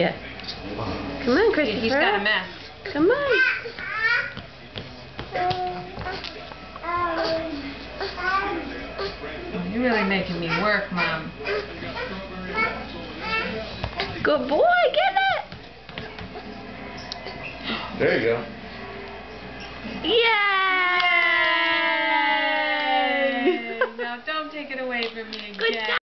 Yeah. Come on, Christopher. He's got a mess. Come on. You're really making me work, Mom. Good boy, get it. There you go. Yay! Now don't take it away from me again. Good job.